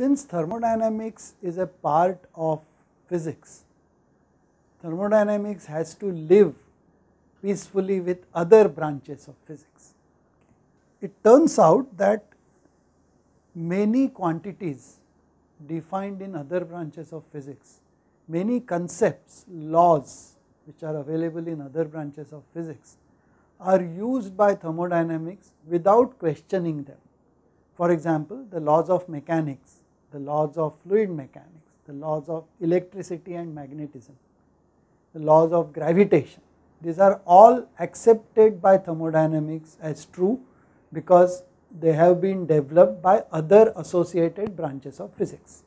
Since thermodynamics is a part of physics, thermodynamics has to live peacefully with other branches of physics. It turns out that many quantities defined in other branches of physics, many concepts, laws which are available in other branches of physics are used by thermodynamics without questioning them. For example, the laws of mechanics, the laws of fluid mechanics, the laws of electricity and magnetism, the laws of gravitation. These are all accepted by thermodynamics as true because they have been developed by other associated branches of physics.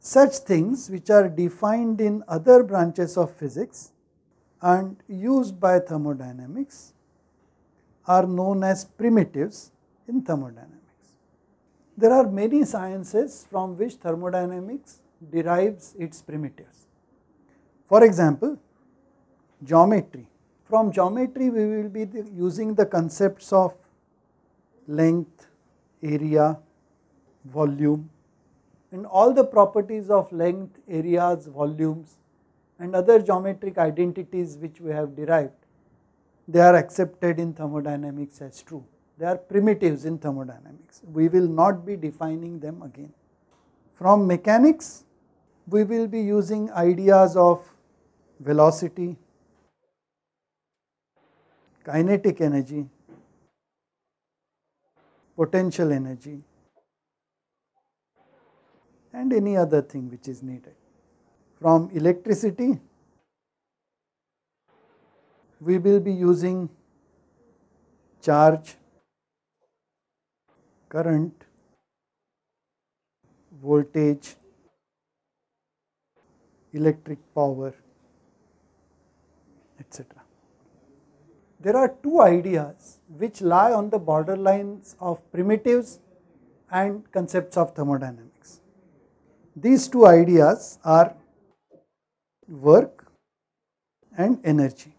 Such things which are defined in other branches of physics and used by thermodynamics are known as primitives in thermodynamics. There are many sciences from which thermodynamics derives its primitives. For example, geometry. From geometry we will be using the concepts of length, area, volume and all the properties of length, areas, volumes and other geometric identities which we have derived, they are accepted in thermodynamics as true. They are primitives in thermodynamics. We will not be defining them again. From mechanics, we will be using ideas of velocity, kinetic energy, potential energy and any other thing which is needed. From electricity, we will be using charge, current, voltage, electric power, etc. There are two ideas which lie on the borderlines of primitives and concepts of thermodynamics. These two ideas are work and energy.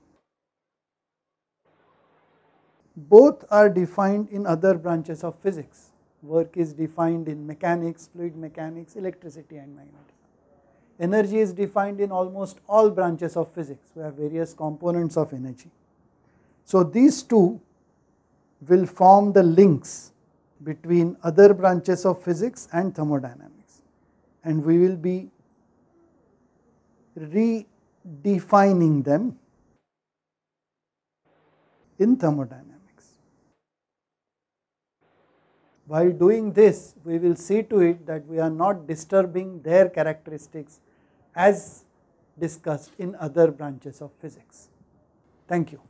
Both are defined in other branches of physics. Work is defined in mechanics, fluid mechanics, electricity and magnetism. Energy is defined in almost all branches of physics. We have various components of energy. So, these two will form the links between other branches of physics and thermodynamics and we will be redefining them in thermodynamics. While doing this, we will see to it that we are not disturbing their characteristics as discussed in other branches of physics. Thank you.